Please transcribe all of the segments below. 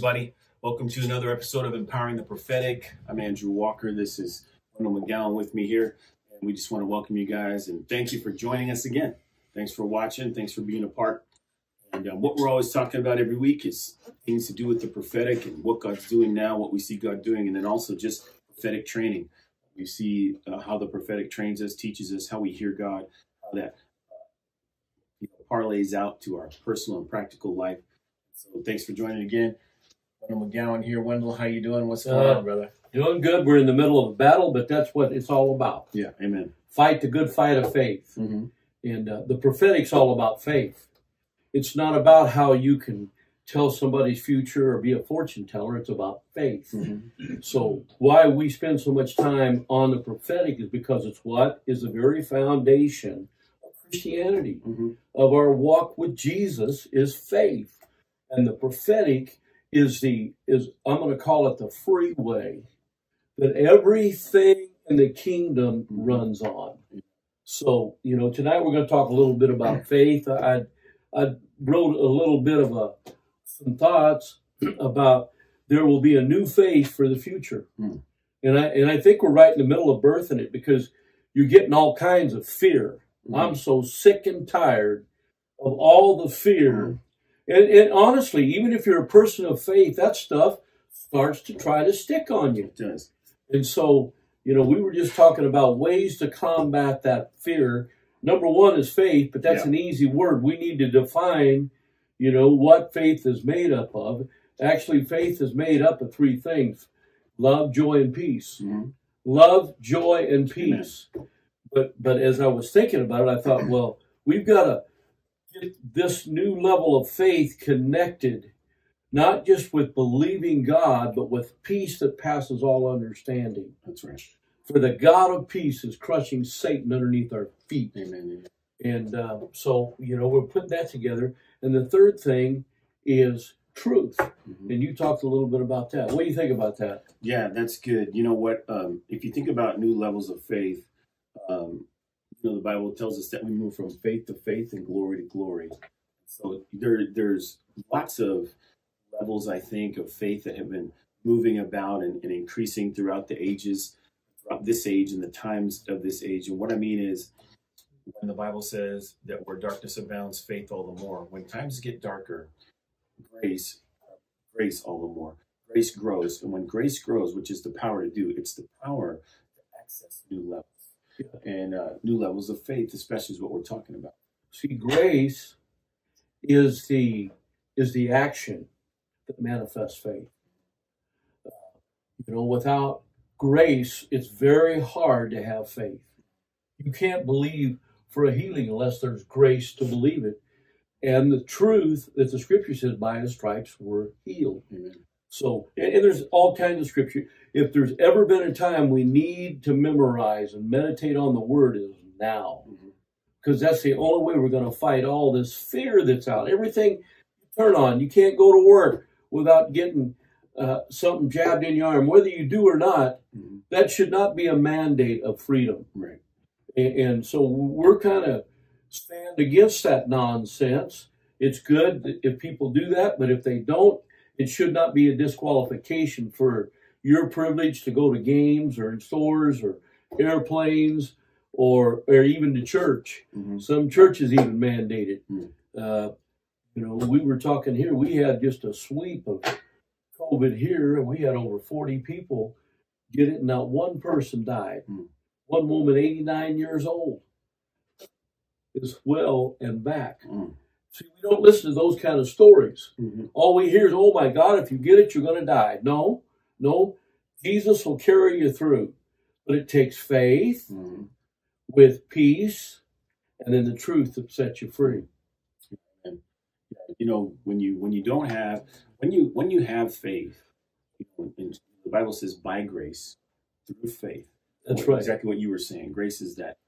everybody. Welcome to another episode of Empowering the Prophetic. I'm Andrew Walker. This is Wendell McGowan with me here. And we just want to welcome you guys and thank you for joining us again. Thanks for watching. Thanks for being a part. And um, what we're always talking about every week is things to do with the prophetic and what God's doing now, what we see God doing, and then also just prophetic training. We see uh, how the prophetic trains us, teaches us how we hear God, how that uh, parlays out to our personal and practical life. So thanks for joining again. Wendell McGowan here. Wendell, how you doing? What's going Uh, on, brother? Doing good. We're in the middle of a battle, but that's what it's all about. Yeah, amen. Fight the good fight of faith. Mm-hmm. And uh, the prophetic's all about faith. It's not about how you can tell somebody's future or be a fortune teller. It's about faith. Mm-hmm. So why we spend so much time on the prophetic is because it's what is the very foundation of Christianity, Mm-hmm. of our walk with Jesus is faith. And the prophetic is the is I'm going to call it the freeway that everything in the kingdom runs on. So, you know, tonight we're going to talk a little bit about faith. I I wrote a little bit of a some thoughts about there will be a new faith for the future. Mm. And I and I think we're right in the middle of birthing it because you're getting all kinds of fear. Mm-hmm. I'm so sick and tired of all the fear. And, and honestly, even if you're a person of faith, that stuff starts to try to stick on you. It does. And so, you know, we were just talking about ways to combat that fear. Number one is faith, but that's Yeah. an easy word. We need to define, you know, what faith is made up of. Actually, faith is made up of three things love, joy, and peace. Mm-hmm. Love, joy, and peace. But but as I was thinking about it, I thought, well, we've got to get this new level of faith connected, not just with believing God, but with peace that passes all understanding. That's right. For the God of peace is crushing Satan underneath our feet. Amen. And uh, so, you know, we're putting that together. And the third thing is truth. Mhm. And you talked a little bit about that. What do you think about that? Yeah, that's good. You know what? Um, if you think about new levels of faith, um, you know the Bible tells us that we move from faith to faith and glory to glory. So there, there's lots of levels, I think, of faith that have been moving about and, and increasing throughout the ages, throughout this age and the times of this age. And what I mean is, when the Bible says that where darkness abounds, faith all the more. When times get darker, grace, grace all the more grace grows. And when grace grows, which is the power to do, it's the power to access new levels. And uh, new levels of faith, especially is what we're talking about. See, grace is the is the action that manifests faith. Uh, you know, without grace, it's very hard to have faith. You can't believe for a healing unless there's grace to believe it. And the truth that the scripture says, by his stripes we're healed. Amen. So, and, and there's all kinds of scripture. If there's ever been a time we need to memorize and meditate on the word, is now because that's the only way we're going to fight all this fear that's out. Everything turn on, you can't go to work without getting uh, something jabbed in your arm, whether you do or not. Mhm. That should not be a mandate of freedom. Right. And, and so we're kind of stand against that nonsense. It's good if people do that, but if they don't, it should not be a disqualification for your privilege to go to games or in stores or airplanes or or even to church. Mhm. Some churches even mandate it. Hmm. Uh, you know, we were talking here. We had just a sweep of COVID here, and we had over forty people get it. and Not one person died. Hmm. One woman, eighty nine years old, is well and back. See, we don't listen to those kind of stories. Mhm. All we hear is, "Oh my God, if you get it, you're going to die." No, no, Jesus will carry you through, but it takes faith Mhm. with peace, and then the truth that sets you free. You know, when you when you don't have when you when you have faith, and the Bible says by grace through faith. That's right. Exactly what you were saying. Grace is that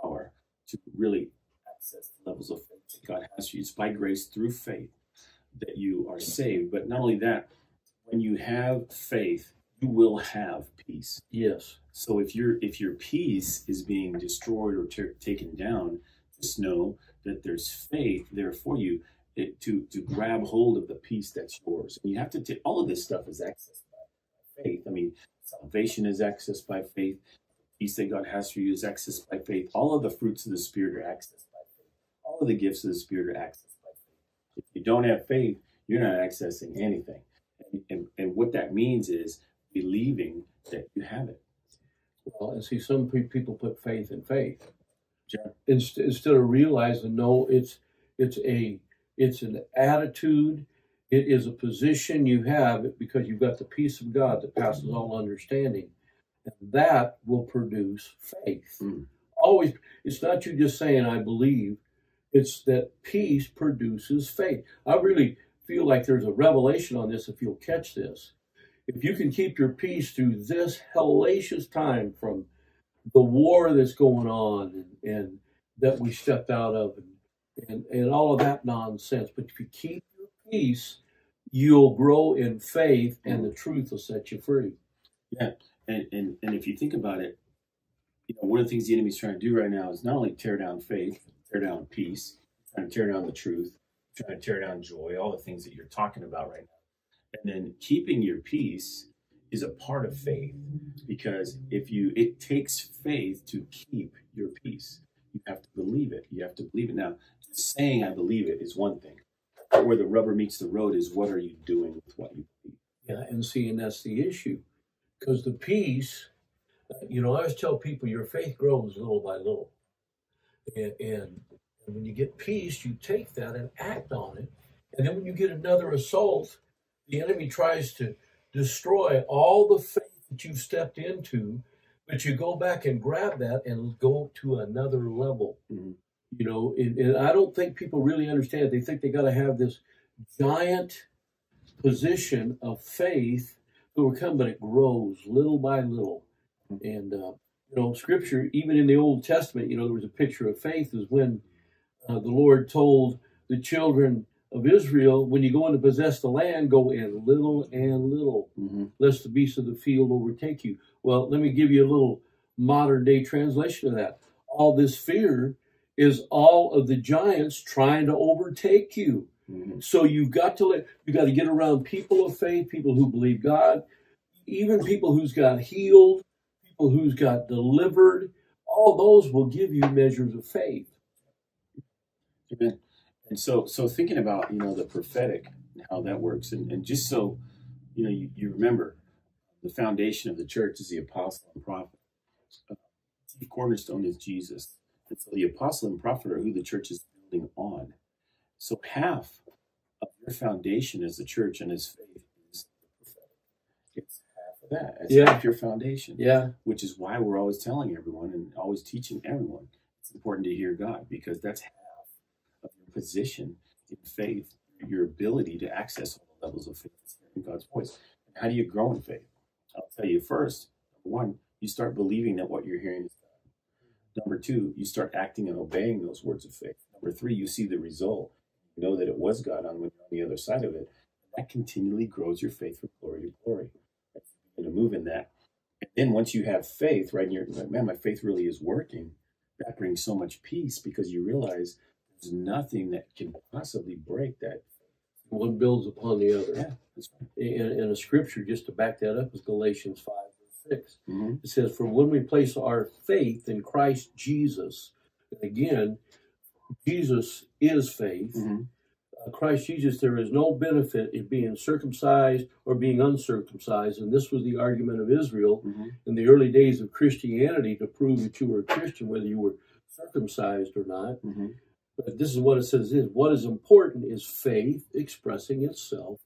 power to really access the levels of faith that God has for you. It's by grace through faith that you are saved. But not only that, when you have faith, you will have peace. Yes. So if your if your peace is being destroyed or ta- taken down, just know that there's faith there for you, it, to to grab hold of the peace that's yours. And you have to take all of this stuff is accessed by faith. I mean, salvation is accessed by faith. Peace that God has for you is accessed by faith. All of the fruits of the Spirit are accessed by faith. All of the gifts of the Spirit are accessed by faith. If you don't have faith, you're not accessing anything. And, and, and what that means is believing that you have it. Well, and see, some pe- people put faith in faith Yeah. Inst- instead of realizing, no, it's it's a it's an attitude. It is a position you have because you've got the peace of God that passes all understanding, and that will produce faith. Mm. Always, it's not you just saying I believe. It's that peace produces faith. I really feel like there's a revelation on this. If you'll catch this, if you can keep your peace through this hellacious time from the war that's going on and, and that we stepped out of and, and, and all of that nonsense. But if you keep your peace, you'll grow in faith and the truth will set you free. Yeah. And, and and if you think about it, you know, one of the things the enemy's trying to do right now is not only tear down faith, tear down peace, trying to tear down the truth, trying to tear down joy, all the things that you're talking about right now. And then keeping your peace is a part of faith because if you it takes faith to keep your peace. You have to believe it. You have to believe it. Now, saying I believe it is one thing. Where the rubber meets the road is what are you doing with what you believe? Yeah, and see, and that's the issue. Because the peace, you know, I always tell people your faith grows little by little. And, and, and when you get peace, you take that and act on it. And then when you get another assault, the enemy tries to destroy all the faith that you've stepped into, but you go back and grab that and go to another level. Mhm. You know, and, and I don't think people really understand. They think they got to have this giant position of faith to overcome, but it grows little by little. And, uh, you know, scripture, even in the Old Testament, you know, there was a picture of faith is when uh, the Lord told the children of Israel, when you go in to possess the land, go in little and little, Mm-hmm. lest the beasts of the field overtake you. Well, let me give you a little modern day translation of that. All this fear is all of the giants trying to overtake you. Mm-hmm. So you've got to let you got to get around people of faith, people who believe God, even people who's got healed, who's got delivered. All those will give you measures of faith. Amen. And so, so thinking about you know the prophetic and how that works, and, and just so you know, you, you remember the foundation of the church is the apostle and prophet. Uh, the cornerstone is Jesus, and so the apostle and prophet are who the church is building on. So half of your foundation as the church and as faith is the prophetic. It's that. It's Yeah. half your foundation Yeah, which is why we're always telling everyone and always teaching everyone it's important to hear God because that's half of your position in faith, your ability to access all the levels of faith hearing God's voice. How do you grow in faith? I'll tell you first, number one, you start believing that what you're hearing is God. Number two, you start acting and obeying those words of faith. Number three, you see the result. You know that it was God on, on the other side of it. That continually grows your faith from glory to glory. And you begin to move in that. And then once you have faith, right, and you're like, man, my faith really is working, that brings so much peace because you realize there's nothing that can possibly break that. one builds upon the other. Yeah, that's right. And, and a scripture just to back that up is Galatians five verse six. hmm It says, For when we place our faith in Christ Jesus, again, Jesus is faith. hmm Uh, Christ Jesus, there is no benefit in being circumcised or being uncircumcised. And this was the argument of Israel hmm in the early days of Christianity to prove that you were a Christian, whether you were circumcised or not. hmm But this is what it says is what is important is faith expressing itself.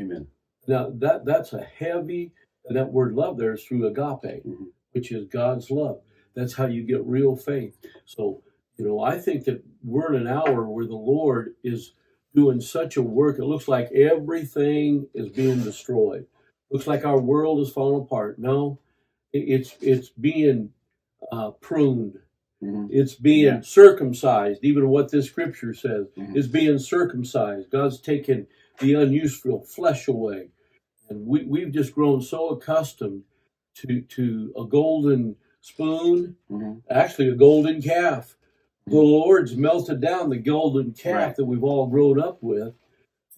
Amen. Now that that's a heavy that word love there is through agape. Mhm. which is God's love. That's how you get real faith. So, you know, I think that we're in an hour where the Lord is doing such a work. It looks like everything is being destroyed. Looks like our world is falling apart. No, it's it's being uh, pruned. hmm It's being Yeah. circumcised. Even what this scripture says Mhm. is being circumcised. God's taken the unuseful flesh away, and we we've just grown so accustomed to to a golden spoon, hmm actually a golden calf. The Lord's melted down the golden calf Right. that we've all grown up with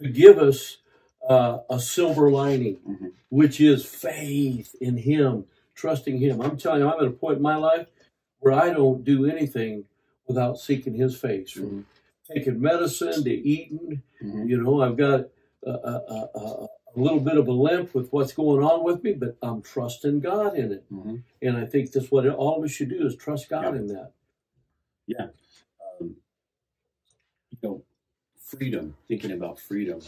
to give us uh, a silver lining, Mhm. which is faith in Him, trusting Him. I'm telling you, I'm at a point in my life where I don't do anything without seeking His face. From Mhm. taking medicine to eating, Mhm. you know, I've got a, a, a, a little bit of a limp with what's going on with me, but I'm trusting God in it. Mhm. And I think that's what all of us should do is trust God Yeah. in that. Um, you know, freedom, thinking about freedom,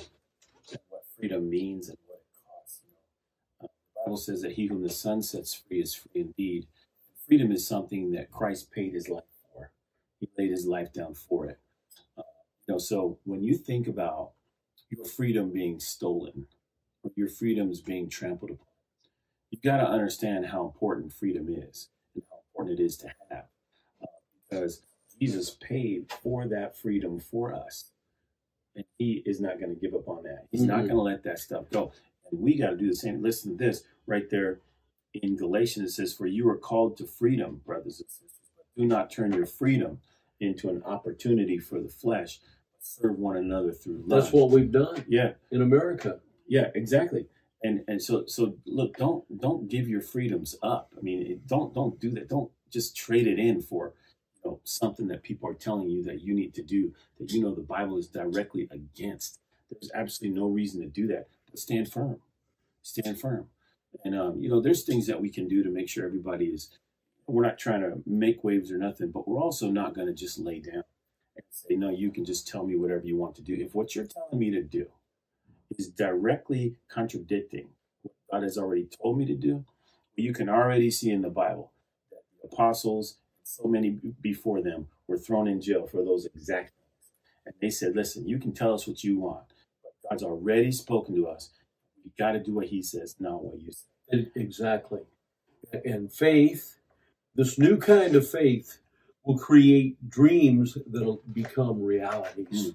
and what freedom means and what it costs. You know. Uh, the Bible says that he whom the Son sets free is free indeed. Freedom is something that Christ paid his life for. He laid his life down for it. Uh, you know, so when you think about your freedom being stolen, or your freedoms being trampled upon, you've got to understand how important freedom is and how important it is to have. Because Jesus paid for that freedom for us. And he is not going to give up on that. He's not Mhm. going to let that stuff go. And we got to do the same. Listen to this right there in Galatians. It says, For you are called to freedom, brothers and sisters. Do not turn your freedom into an opportunity for the flesh. But serve one another through love. That's what we've done Yeah, in America. yeah, exactly. And and so so look, don't don't give your freedoms up. I mean, it, don't don't do that. Don't just trade it in for something that people are telling you that you need to do that you know the Bible is directly against. There's absolutely no reason to do that. But stand firm, stand firm. And um, you know, there's things that we can do to make sure everybody is. We're not trying to make waves or nothing, but we're also not going to just lay down and say, no, you can just tell me whatever you want to do. If what you're telling me to do is directly contradicting what God has already told me to do, you can already see in the Bible that the apostles, so many before them, were thrown in jail for those exact things. And they said, listen, you can tell us what you want, but God's already spoken to us. You got to do what He says, not what you say. Exactly. And faith, this new kind of faith, will create dreams that'll become realities.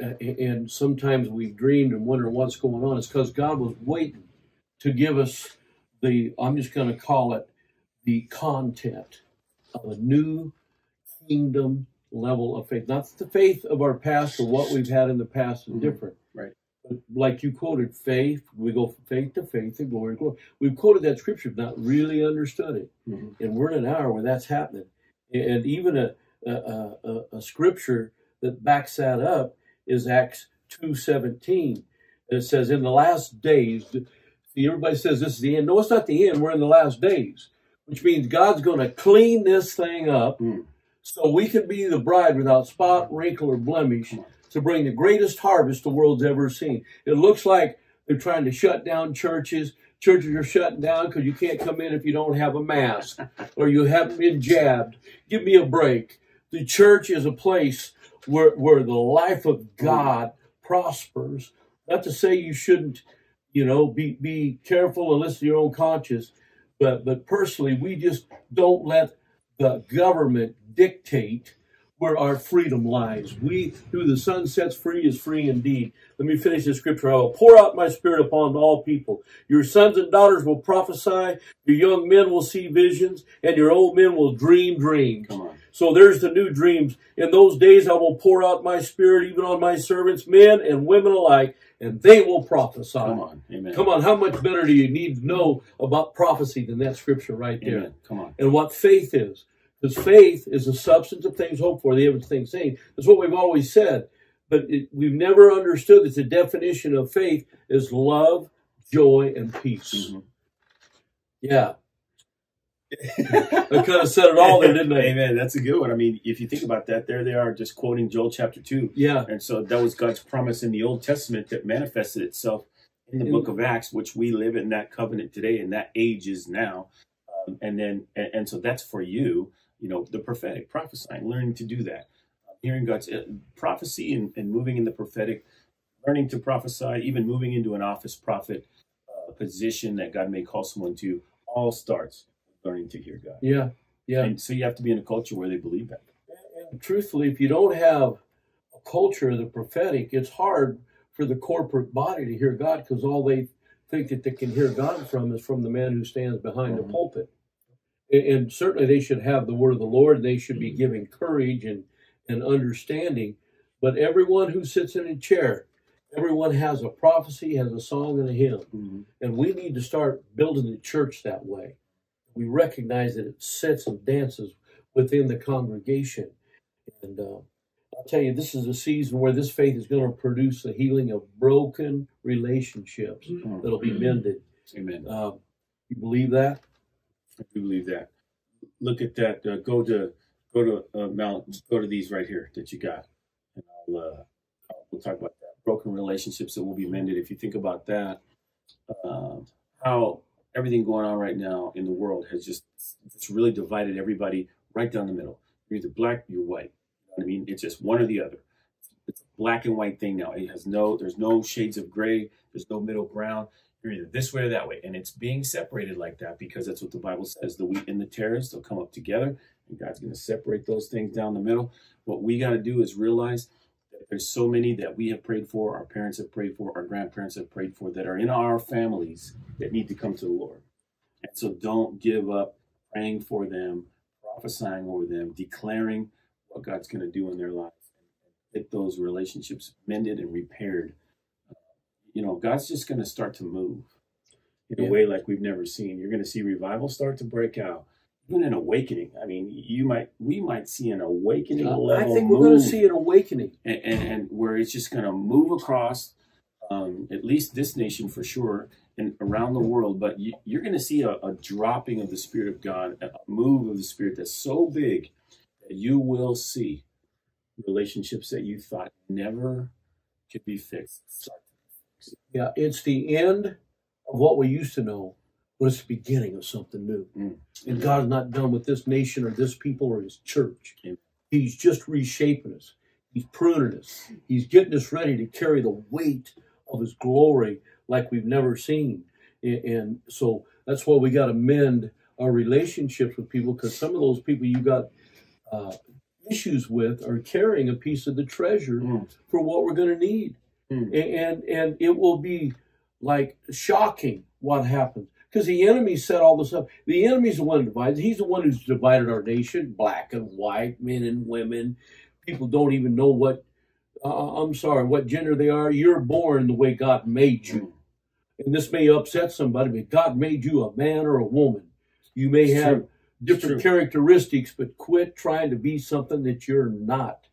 Mm. A- And sometimes we've dreamed and wonder what's going on. It's because God was waiting to give us the, I'm just going to call it the content of a new kingdom level of faith. Not the faith of our past or what we've had in the past is Mhm. different. Right. But like you quoted, faith, we go from faith to faith and glory to glory. We've quoted that scripture, but not really understood it. And we're in an hour where that's happening. And even a, a, a, a- a scripture that backs that up is Acts 2.17. And it says, in the last days, everybody says this is the end. No, it's not the end. We're in the last days, which means God's going to clean this thing up Mm. so we can be the bride without spot, wrinkle, or blemish to bring the greatest harvest the world's ever seen. It looks like they're trying to shut down churches. Churches are shutting down because you can't come in if you don't have a mask or you haven't been jabbed. Give me a break. The church is a place where, where the life of God prospers. Not to say you shouldn't, you know, be, be careful and listen to your own conscience, but, but personally, we just don't let the government dictate where our freedom lies. We, who the Son sets free, is free indeed. Let me finish the scripture. I will pour out my spirit upon all people. Your sons and daughters will prophesy, your young men will see visions, and your old men will dream dreams. Come on. So there's the new dreams. In those days I will pour out my spirit even on my servants, men and women alike, and they will prophesy. Come on. Amen. Come on, how much better do you need to know about prophecy than that scripture right there? Amen. Come on. and what faith is. Because faith is the substance of things hoped for, the evidence of things seen. That's what we've always said. But it, we've never understood that the definition of faith is love, joy, and peace. Mhm. Yeah, I kind of said it all there, didn't I? Amen. That's a good one. I mean, if you think about that, there they are just quoting Joel chapter 2. Yeah, And so that was God's promise in the Old Testament that manifested itself in the In- book of Acts, which we live in that covenant today, and that age is now. Um, and then, and, and so that's for you, you know, the prophetic, prophesying, learning to do that, uh, hearing God's uh, prophecy and, and moving in the prophetic, learning to prophesy, even moving into an office prophet uh, position that God may call someone to, all starts learning to hear God. yeah, yeah. And so you have to be in a culture where they believe that. And truthfully, if you don't have a culture of the prophetic, it's hard for the corporate body to hear God because all they think that they can hear God from is from the man who stands behind Mhm. the pulpit. And, and certainly they should have the word of the Lord. They should be giving courage and, and understanding. But everyone who sits in a chair, everyone has a prophecy, has a song and a hymn. Mhm. And we need to start building the church that way. We recognize that it sits and dances within the congregation. And uh, I'll tell you, this is a season where this faith is going to produce the healing of broken relationships Mhm. that'll be mended. Amen. Um, you believe that? I do believe that. Look at that. Uh, go to go to uh, Mount. Go to these right here that you got, and I'll, uh, we'll talk about that. Broken relationships that will be mended. If you think about that, um, how everything going on right now in the world has just it's really divided everybody right down the middle. You're either black, you're white. I mean? It's just one or the other. It's a black and white thing now. It has no. There's no shades of gray. There's no middle ground. You're either this way or that way. And it's being separated like that because that's what the Bible says. The wheat and the tares, they'll come up together, and God's going to separate those things down the middle. What we got to do is realize there's so many that we have prayed for, our parents have prayed for, our grandparents have prayed for, that are in our families that need to come to the Lord. And so don't give up praying for them, prophesying over them, declaring what God's going to do in their lives. And get those relationships mended and repaired you know, God's just going to start to move in Yeah. a way like we've never seen. You're going to see revival start to break out, even an awakening. I mean, you might, we might see an awakening I level think we're going to see an awakening. and, and, and where it's just going to move across, um, at least this nation for sure, and around the world. But you, you're going to see a, a dropping of the Spirit of God, a move of the Spirit that's so big that you will see relationships that you thought never could be fixed. Yeah, it's the end of what we used to know, but it's the beginning of something new. Mm. And is not done with this nation or this people or his church. Amen. He's just reshaping us. He's pruning us. He's getting us ready to carry the weight of his glory like we've never seen. And, and so that's why we got to mend our relationships with people because some of those people you got uh, issues with are carrying a piece of the treasure Mm. for what we're going to need Mm. A- and and it will be like shocking what happens because the enemy set all this up. The enemy's the one who divides. He's the one who's divided our nation, black and white, men and women. People don't even know what. Uh, I'm sorry, what gender they are. You're born the way God made you, and this may upset somebody, but God made you a man or a woman. You may It's have true. different characteristics, but quit trying to be something that you're not,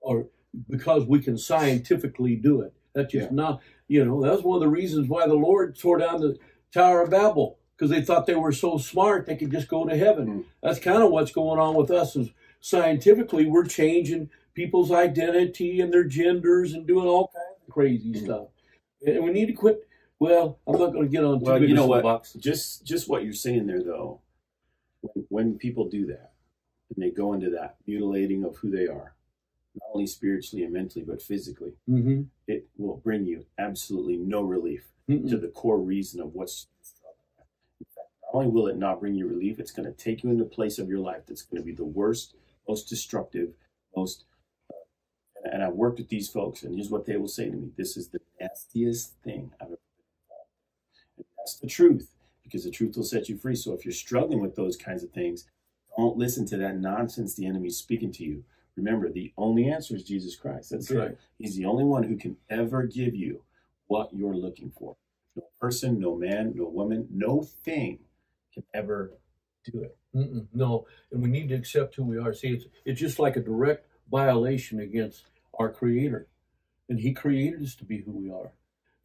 or because we can scientifically do it. That's just Yeah. not, you know, that's one of the reasons why the Lord tore down the Tower of Babel because they thought they were so smart they could just go to heaven. Mm. That's kind of what's going on with us. Is scientifically we're changing people's identity and their genders and doing all kinds of crazy Mm. stuff, and we need to quit. Well, I'm not going to get on too Well, you know what? soapbox. Just just what you're saying there, though, when when people do that and they go into that mutilating of who they are, not only spiritually and mentally but physically, Mm-hmm. it will bring you absolutely no relief Mm-mm. to the core reason of what's. Not only will it not bring you relief, it's going to take you into a place of your life that's going to be the worst, most destructive, most. Uh, and, I've worked with these folks, and here's what they will say to me: "This is the nastiest thing I've ever been involved." in." And that's the truth, because the truth will set you free. So if you're struggling with those kinds of things, don't listen to that nonsense the enemy's speaking to you. Remember, the only answer is Jesus Christ. That's That's it. right. He's the only one who can ever give you what you're looking for. No person, no man, no woman, no thing can ever do it. Mm-mm, no, and we need to accept who we are. See, it's it's just like a direct violation against our Creator, and He created us to be who we are.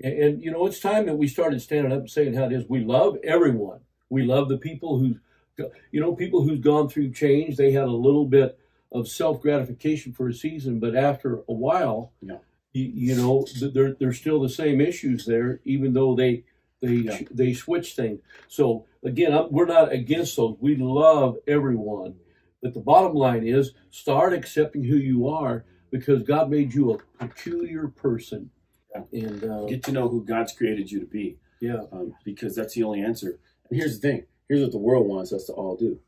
And, and you know, it's time that we started standing up and saying how it is. We love everyone. We love the people who, you know, people who've gone through change. They had a little bit of self gratification for a season, but after a while, Yeah. you, you know, they're they're still the same issues there, even though they they Yeah. they switch things. So again, I'm, we're not against those. We love everyone, but the bottom line is start accepting who you are because God made you a peculiar person. Yeah. And uh, Get to know who God's created you to be, yeah, um, because that's the only answer. And here's the thing: here's what the world wants us to all do.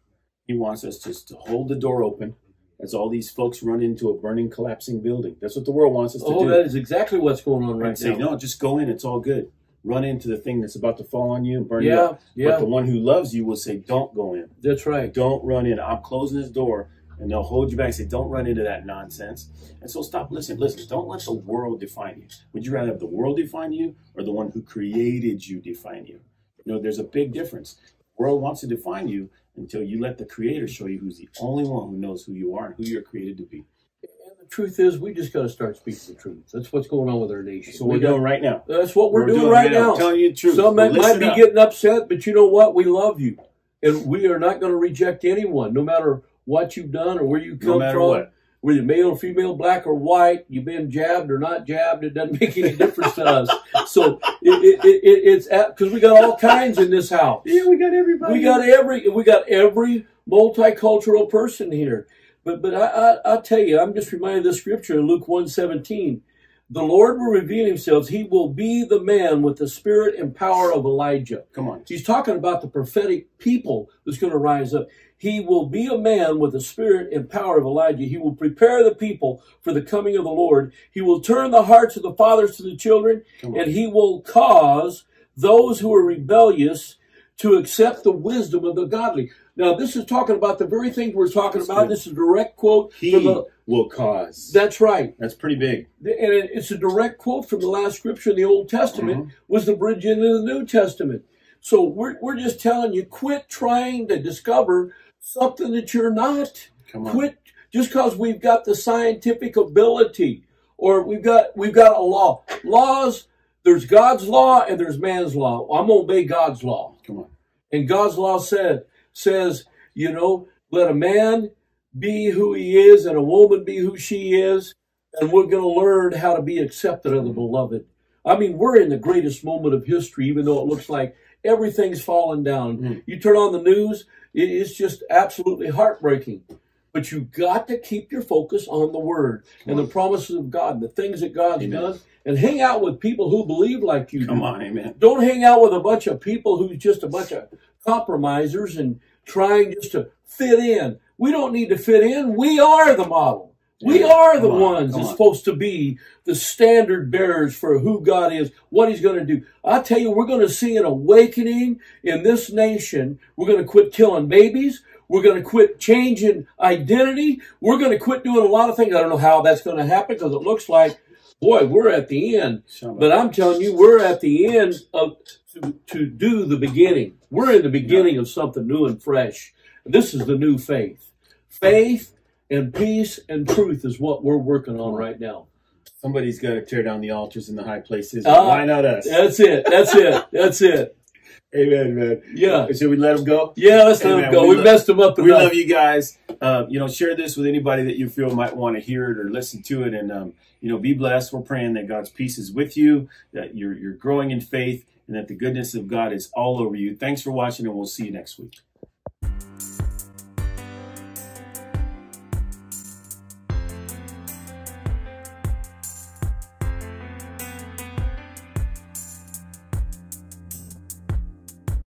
He wants us just to hold the door open as all these folks run into a burning, collapsing building. That's what the world wants us to oh, do. that is exactly what's going on and right say, now. no, just go in. It's all good. run into the thing that's about to fall on you and burn you Yeah, up. But the one who loves you will say, "Don't go in. that's right. Don't run in. I'm closing this door." And they'll hold you back and say, "Don't run into that nonsense." And so stop. listening. listen. Don't let the world define you. Would you rather have the world define you or the one who created you define you? You know, there's a big difference. The world wants to define you until you let the Creator show you who's the only one who knows who you are and who you're created to be. And the truth is, we just got to start speaking the truth. That's what's going on with our nation. So We we're got- doing right now. That's what we're, doing, right now. I'm telling you the truth. Some might, might be up. getting upset, but you know what? We love you, and we are not going to reject anyone, no matter what you've done or where you come no matter from. what. Whether you're male, or female, black or white, you've been jabbed or not jabbed, it doesn't make any difference to us. So it, it, it, it's because we got all kinds in this house. Yeah, we got everybody. We got every we got every multicultural person here. But but I, I I tell you, I'm just reminded of the scripture in Luke 117. The Lord will reveal himself. He will be the man with the spirit and power of Elijah. Come on. He's talking about the prophetic people that's going to rise up. He will be a man with the spirit and power of Elijah. He will prepare the people for the coming of the Lord. He will turn the hearts of the fathers to the children, and he will cause those who are rebellious to accept the wisdom of the godly. Now, this is talking about the very thing we're talking That's about. good. This is a direct quote He from the. will cause. That's right, That's pretty big. and it's a direct quote from the last scripture in the Old Testament. Uh-huh. Was the bridge into the New Testament? So we're we're just telling you, quit trying to discover something that you're not. Come on. Quit just because we've got the scientific ability or we've got we've got a law. Laws, there's God's law and there's man's law. I'm gonna obey God's law. Come on. And God's law said says, you know, let a man be who he is and a woman be who she is, and we're gonna learn how to be accepted of the beloved. I mean, we're in the greatest moment of history, even though it looks like everything's fallen down. Mm. You turn on the news, it- it's just absolutely heartbreaking. But you got to keep your focus on the Word and the promises of God, the things that God's Amen. done, and hang out with people who believe like you Come do. on, amen. Don't hang out with a bunch of people who's just a bunch of compromisers and trying just to fit in. We don't need to fit in. We are the model. We are the on, ones that's on. supposed to be the standard bearers for who God is, what He's going to do. I tell you, we're going to see an awakening in this nation. We're going to quit killing babies. We're going to quit changing identity. We're going to quit doing a lot of things. I don't know how that's going to happen because it looks like, boy, we're at the end. But I'm telling you, we're at the end of to, to do the beginning. We're in the beginning of something new and fresh. This is the new faith. Faith and peace and truth is what we're working on right now. Somebody's got to tear down the altars in the high places. Uh, Why not us? That's it. That's it. That's it. Amen, man. Yeah. Should we let them go? Yeah, let's let them go. We We love- messed them up We love you guys. Uh, you know, share this with anybody that you feel might want to hear it or listen to it, and um, you know, be blessed. We're praying that God's peace is with you, that you're you're growing in faith, and that the goodness of God is all over you. Thanks for watching, and we'll see you next week.